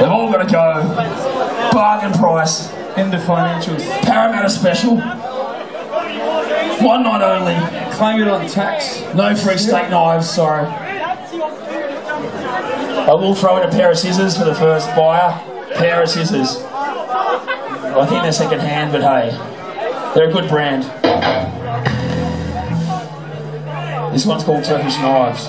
They've all got to go. Bargain price. End of financials. Parramatta special. One night only. Claim it on tax. No free steak knives, sorry. I will throw in a pair of scissors for the first buyer. Pair of scissors. I think they're second hand, but hey, they're a good brand. This one's called Turkish Knives.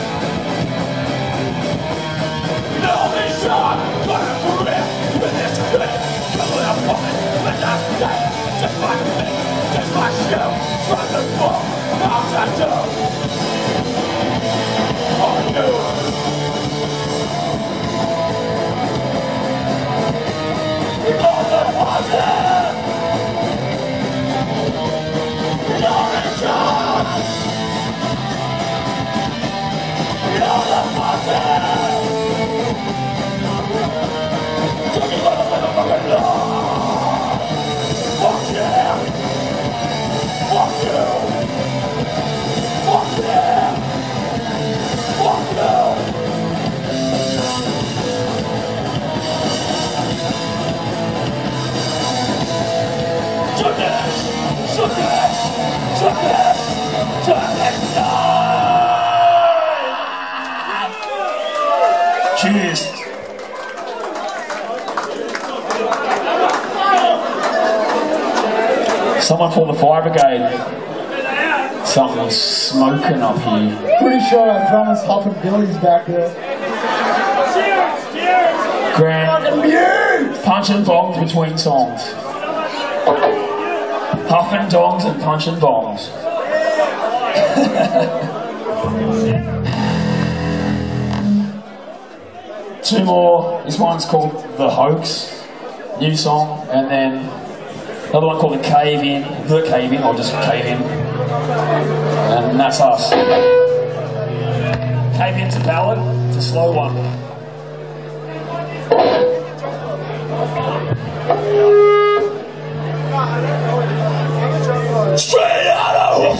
Cheers. Someone call the fire brigade. Something's smoking up here. Pretty sure our drummer's hopping Billy's back there. Cheers. Grant, punch and bongs between songs. Puffin' dongs and punching bongs. Two more. This one's called The Hoax, new song, and then another one called The Cave In, The Cave In, or just Cave In. And that's us. Cave In's a ballad, it's a slow one. Straight out of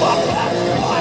Last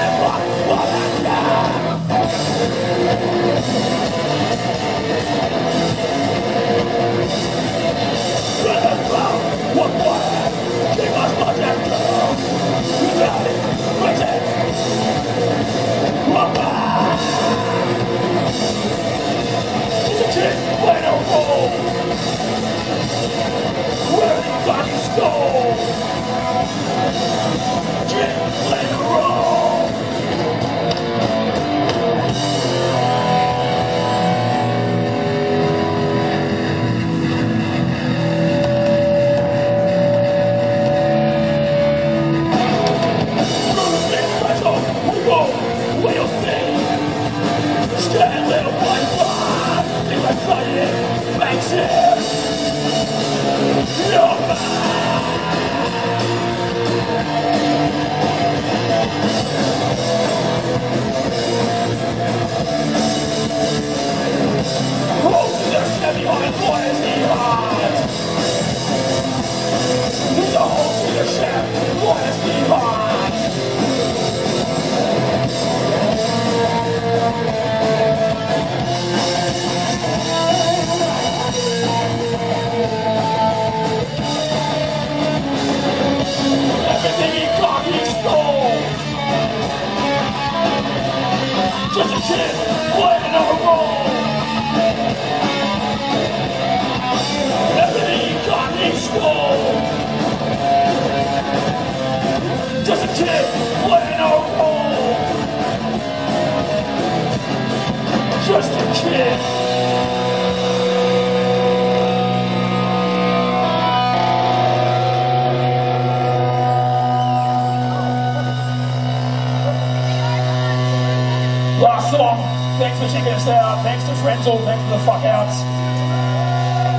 Thanks for checking us out. Thanks to Frenzel. Thanks for the fuck outs.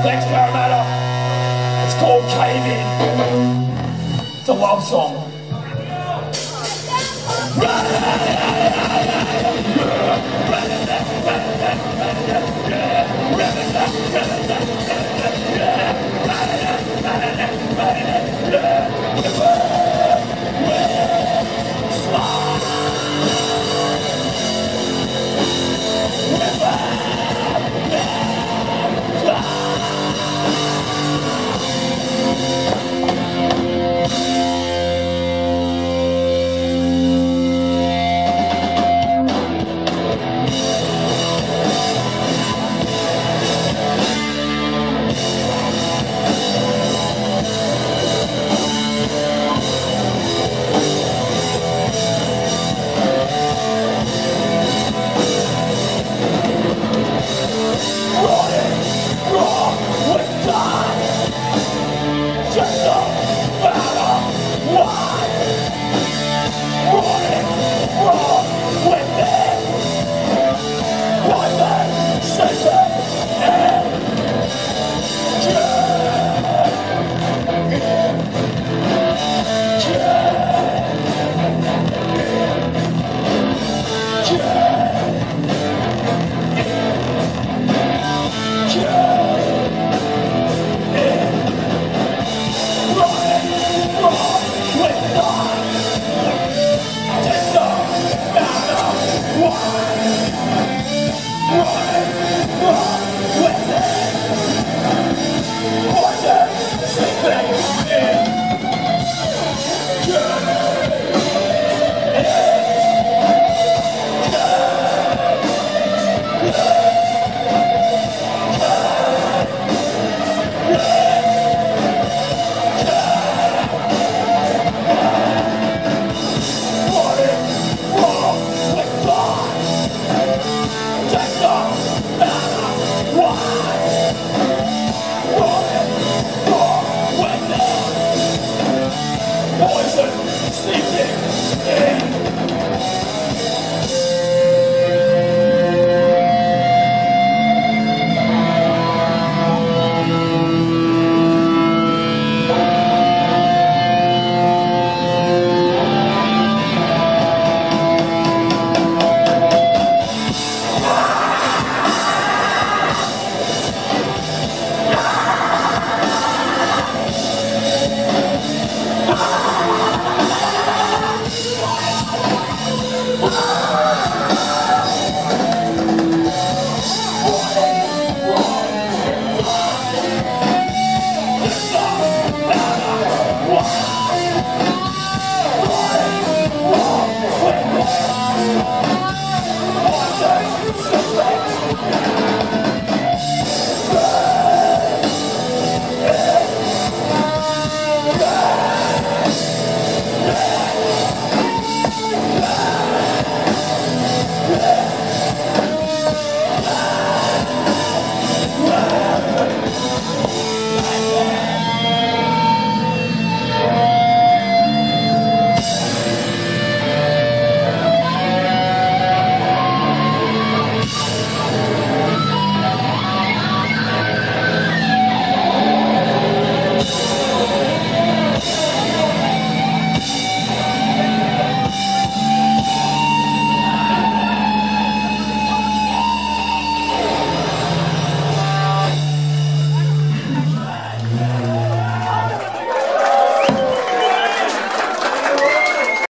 Thanks, Parramatta. It's called Cave In. It's a love song.